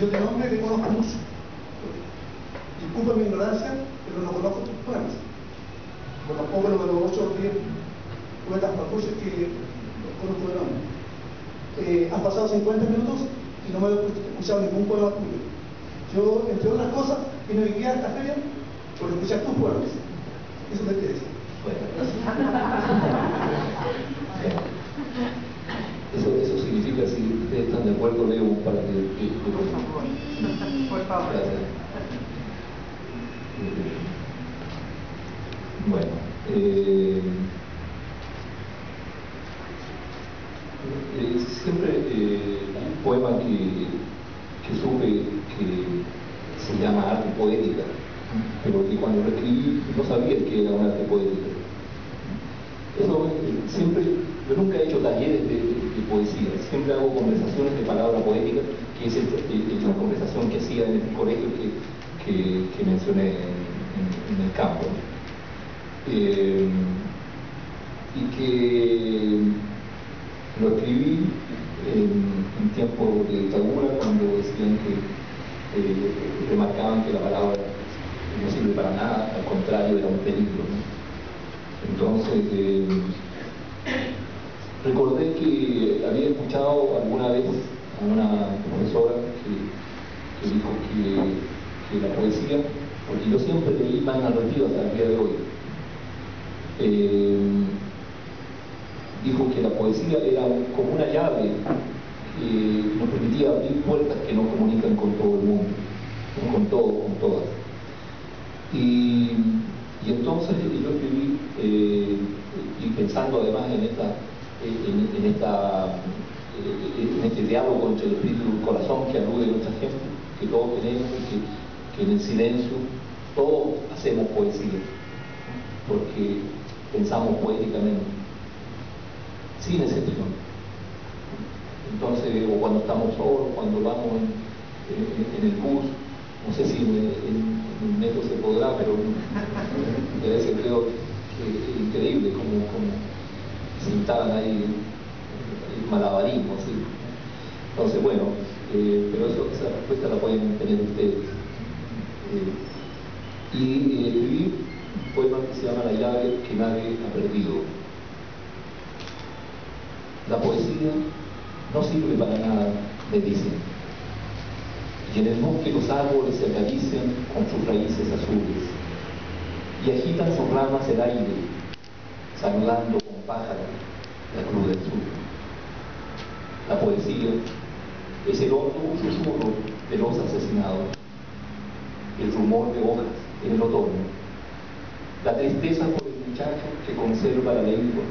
Yo de nombre le conozco mucho. Disculpa mi ignorancia, pero no conozco tus poemas. Por tampoco lo de los 8 o 10 poetas famosos que conozco de nombre. Eh, han pasado 50 minutos y no me he escuchado ningún poema tuyo. Yo, entre otras cosas, vine hoy día a esta feria por escuchar tus poemas. Eso te quiero decir eso significa, si están de leo para que Por favor. Por favor. Gracias. Bueno, eh, eh, siempre eh, un poema que, que supe que se llama arte poética, pero que cuando lo escribí no sabía que era un arte poética. Eso eh, siempre, yo nunca he hecho talleres de, de- de poesía, siempre hago conversaciones de palabra poética, que es la conversación que hacía en el colegio que, mencioné en, el campo. Eh, y que lo escribí en, en tiempo de dictadura, cuando decían que eh, remarcaban que la palabra no sirve para nada, al contrario, era un peligro. Entonces, eh, recordé que había escuchado alguna vez a una profesora que, dijo que, la poesía, porque yo siempre leí más narrativas hasta el día de hoy, eh, dijo que la poesía era como una llave que nos permitía abrir puertas que nos comunican con todo el mundo, con todo, con todas. Y, y entonces yo escribí, eh, y pensando además en esta, eh, en este diálogo entre el espíritu y el corazón que alude a nuestra gente, que todos tenemos que, en el silencio todos hacemos poesía, porque pensamos poéticamente, sin excepción. Entonces, o cuando estamos solos, cuando vamos en, el bus, no sé si en, el metro se podrá, pero a veces creo increíble como, como se instalan ahí malabarismo, ¿sí? Entonces, bueno, eh, pero esa respuesta la pueden tener ustedes. Eh, y eh, escribí un poema que se llama La llave que nadie ha perdido. La poesía no sirve para nada, me dicen. Y en el bosque los árboles se acarician con sus raíces azules y agitan sus ramas el aire, saludando la cruz del sur. La poesía es el hondo susurro de los asesinados, el rumor de hojas en el otoño, la tristeza por el muchacho que conserva la lengua,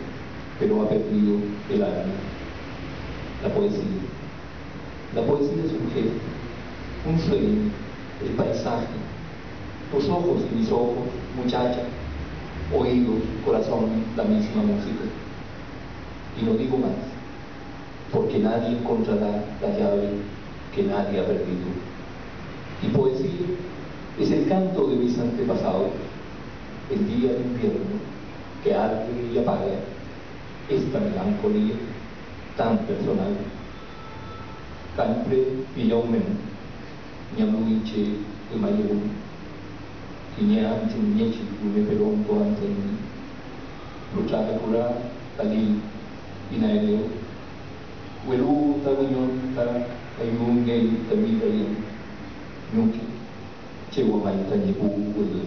pero ha perdido el alma. La poesía. La poesía es un gesto, un sueño, el paisaje, tus ojos y mis ojos, muchacha, oídos, corazón, la misma música. Y no digo más, porque nadie encontrará la llave que nadie ha perdido. Y poesía es el canto de mis antepasados, el día de invierno que arde y apaga esta melancolía tan personal. Campre Villaumen, guinean tinye ci gume pero un po anteni ruchaka kura tali inaeleo welu tagunyon ta ayunge tamiga yin nyuki chewa mai tanyi bu welu